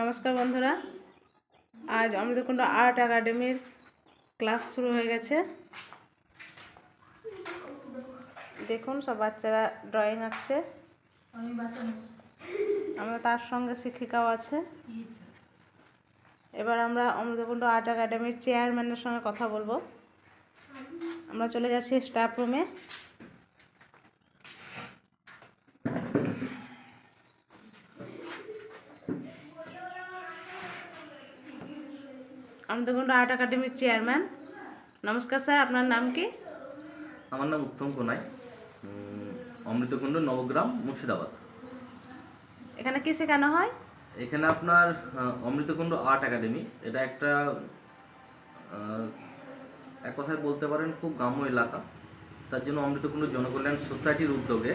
নমস্কার বন্ধুরা। আজ অমৃতকুণ্ড আর্ট একাডেমির ক্লাস শুরু হয়ে গেছে। দেখুন, সব বাচ্চারা ড্রয়িং আঁকছে। আমরা তার সঙ্গে শিক্ষিকাও আছে। এবার আমরা অমৃতকুণ্ড আর্ট একাডেমির চেয়ারম্যানের সঙ্গে কথা বলব। আমরা চলে যাচ্ছি স্টাফ রুমে অমৃতকুণ্ড আর্ট একাডেমির চেয়ারম্যান। নমস্কার স্যার আপনার নাম কি? আমার নাম উত্তম কোনাই। অমৃতকুণ্ড নবগ্রাম মুর্শিদাবাদ। এখানে কি শেখানো হয়? এখানে আপনার অমৃতকুণ্ড আর্ট একাডেমি। এটা একটা এক কথায় বলতে পারেন খুব গ্রাম্য এলাকা। তার জন্য অমৃতকুণ্ড জনকল্যাণ সোসাইটির উদ্যোগে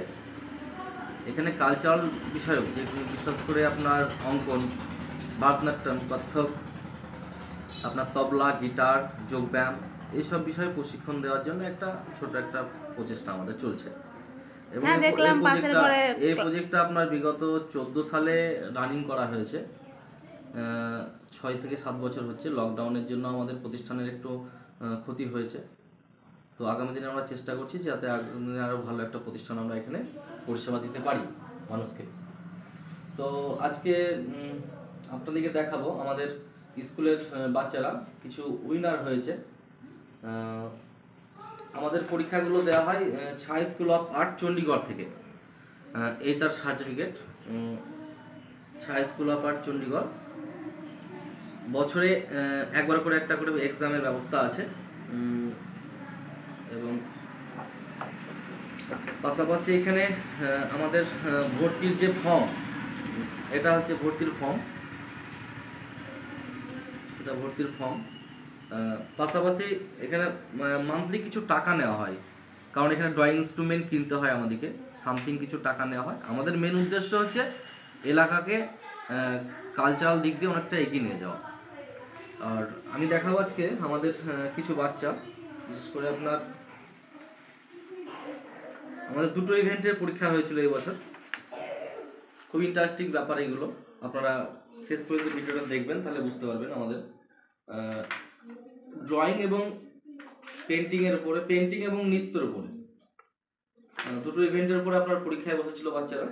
এখানে কালচারাল বিষয়ক যে বিশেষ করে আপনার অঙ্কন ভারতনাট্যম কত্থক আপনার তবলা গিটার যোগব্যায়াম এইসব বিষয়ে প্রশিক্ষণ দেওয়ার জন্য একটা ছোট একটা প্রচেষ্টা আমাদের চলছে। এবং হ্যাঁ, এই- প্রজেক্টটা আপনার বিগত চোদ্দ সালে রানিং করা হয়েছে। ছয় থেকে সাত বছর হচ্ছে। লকডাউনের জন্য আমাদের প্রতিষ্ঠানের একটু ক্ষতি হয়েছে। তো আগামী দিনে আমরা চেষ্টা করছি যাতে আগামী দিনে আরও ভালো একটা প্রতিষ্ঠান আমরা এখানে পরিষেবা দিতে পারি মানুষকে। তো আজকে আপনাদেরকে দেখাবো আমাদের স্কুলের বাচ্চারা কিছু উইনার হয়েছে। আমাদের পরীক্ষাগুলো দেওয়া হয় ছাই স্কুল অফ আর্ট চণ্ডীগড় থেকে। এই তার সার্টিফিকেট ছাই স্কুল অফ আর্ট চণ্ডীগড় বছরে একবার করে একটা করে এক্সামের ব্যবস্থা আছে। এবং পাশাপাশি এখানে আমাদের ভর্তির যে ফর্ম এটা হচ্ছে ভর্তির ফর্ম এটা ভর্তির ফর্ম পাশাপাশি এখানে মান্থলি কিছু টাকা নেওয়া হয়। কারণ এখানে ড্রয়িং ইনস্ট্রুমেন্ট কিনতে হয় আমাদেরকে। সামথিং কিছু টাকা নেওয়া হয়। আমাদের মেন উদ্দেশ্য হচ্ছে এলাকাকে কালচারাল দিক দিয়ে অনেকটা এগিয়ে নিয়ে যাওয়া। আর আমি দেখাবো আজকে আমাদের কিছু বাচ্চা। বিশেষ করে আপনার, আমাদের দুটো ইভেন্টের পরীক্ষা হয়েছিল এই বছর। খুব ইন্টারেস্টিং ব্যাপার এগুলো। আপনারা শেষ পর্যন্ত ভিডিওটা দেখবেন, তাহলে বুঝতে পারবেন আমাদের ড্রয়িং এবং পেন্টিংয়ের উপরে পেন্টিং এবং নৃত্যের উপরে। দুটো ইভেন্টের উপরে আপনার পরীক্ষায় বসেছিল বাচ্চারা।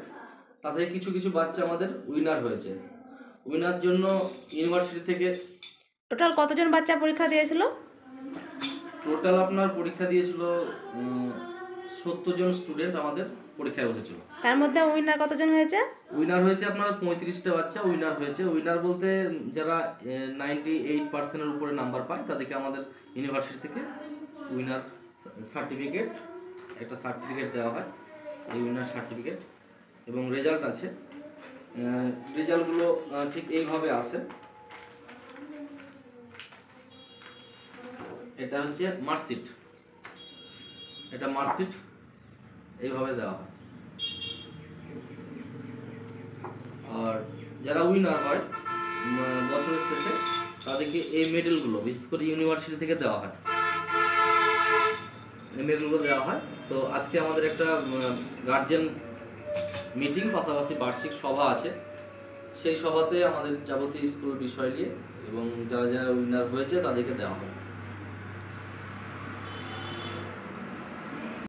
তাদের কিছু কিছু বাচ্চা আমাদের উইনার হয়েছে। উইনার জন্য ইউনিভার্সিটি থেকে টোটাল কতজন বাচ্চা পরীক্ষা দিয়েছিল? টোটাল আপনার পরীক্ষা দিয়েছিল সত্তর জন স্টুডেন্ট আমাদের পরীক্ষায় বসেছিল। তার মধ্যে উইনার কতজন হয়েছে? উইনার হয়েছে আপনার পঁয়ত্রিশটা বাচ্চা উইনার হয়েছে। উইনার বলতে যারা নাইনটি এইট পার্সেন্টের উপরে নাম্বার পায় তাদেরকে আমাদের ইউনিভার্সিটি থেকে উইনার সার্টিফিকেট একটা সার্টিফিকেট দেওয়া হয়। এই উইনার সার্টিফিকেট এবং রেজাল্ট আছে। রেজাল্টগুলো ঠিক এইভাবে আসে এটা হচ্ছে মার্কশিট এটা মার্কশিট, এইভাবে দেওয়া হয়। আর যারা উইনার হয় বছরের শেষে, তাদেরকে এই মেডেলগুলো বিশেষ করে ইউনিভার্সিটি থেকে দেওয়া হয়। এই মেডেলগুলো দেওয়া হয়। তো আজকে আমাদের একটা গার্জেন মিটিং পাশাপাশি বার্ষিক সভা আছে। সেই সভাতে আমাদের যাবতীয় স্কুল বিষয় নিয়ে এবং যারা যারা উইনার হয়েছে, তাদেরকে দেওয়া হয়।